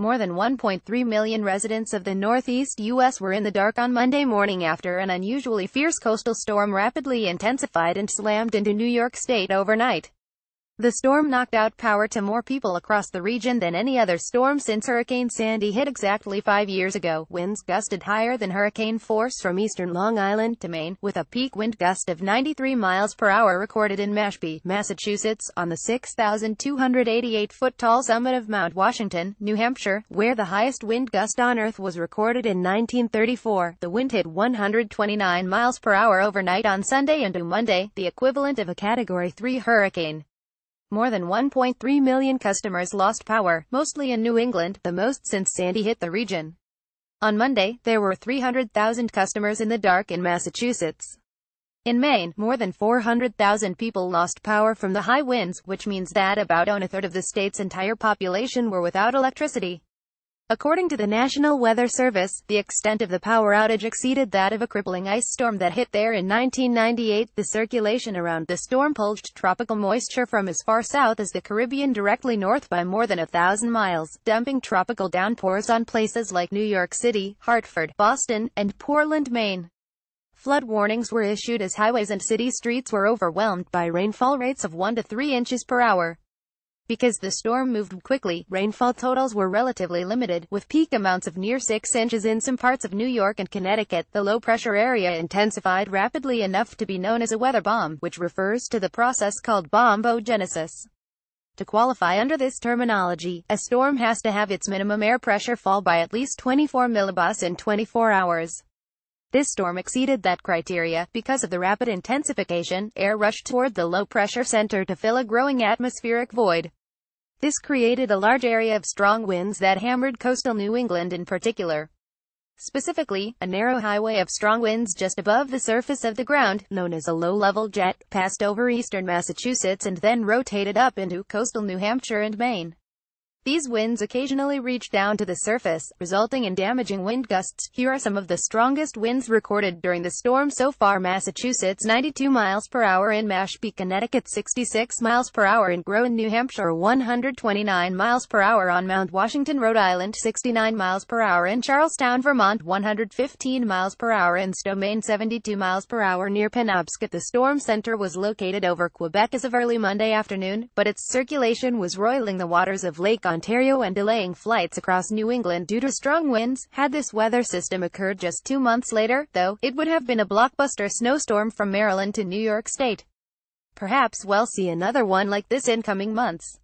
More than 1.3 million residents of the northeast U.S. were in the dark on Monday morning after an unusually fierce coastal storm rapidly intensified and slammed into New York State overnight. The storm knocked out power to more people across the region than any other storm since Hurricane Sandy hit exactly five years ago. Winds gusted higher than hurricane force from eastern Long Island to Maine, with a peak wind gust of 93 miles per hour recorded in Mashpee, Massachusetts, on the 6,288-foot tall summit of Mount Washington, New Hampshire, where the highest wind gust on Earth was recorded in 1934. The wind hit 129 miles per hour overnight on Sunday into Monday, the equivalent of a Category 3 hurricane. More than 1.3 million customers lost power, mostly in New England, the most since Sandy hit the region. On Monday, there were 300,000 customers in the dark in Massachusetts. In Maine, more than 400,000 people lost power from the high winds, which means that about on a third of the state's entire population were without electricity. According to the National Weather Service, the extent of the power outage exceeded that of a crippling ice storm that hit there in 1998. The circulation around the storm pulled tropical moisture from as far south as the Caribbean directly north by more than a thousand miles, dumping tropical downpours on places like New York City, Hartford, Boston, and Portland, Maine. Flood warnings were issued as highways and city streets were overwhelmed by rainfall rates of 1 to 3 inches per hour. Because the storm moved quickly, rainfall totals were relatively limited, with peak amounts of near 6 inches in some parts of New York and Connecticut. The low-pressure area intensified rapidly enough to be known as a weather bomb, which refers to the process called bombogenesis. To qualify under this terminology, a storm has to have its minimum air pressure fall by at least 24 millibars in 24 hours. This storm exceeded that criteria. Because of the rapid intensification, air rushed toward the low-pressure center to fill a growing atmospheric void. This created a large area of strong winds that hammered coastal New England in particular. Specifically, a narrow highway of strong winds just above the surface of the ground, known as a low-level jet, passed over eastern Massachusetts and then rotated up into coastal New Hampshire and Maine. These winds occasionally reach down to the surface, resulting in damaging wind gusts. Here are some of the strongest winds recorded during the storm so far. Massachusetts 92 miles per hour in Mashpee, Connecticut 66 miles per hour in Groton, New Hampshire 129 miles per hour on Mount Washington, Rhode Island 69 miles per hour in Charlestown, Vermont 115 miles per hour in Stowe, Maine 72 miles per hour near Penobscot. The storm center was located over Quebec as of early Monday afternoon, but its circulation was roiling the waters of Lake Ontario and delaying flights across New England due to strong winds. Had this weather system occurred just two months later, though, it would have been a blockbuster snowstorm from Maryland to New York State. Perhaps we'll see another one like this in coming months.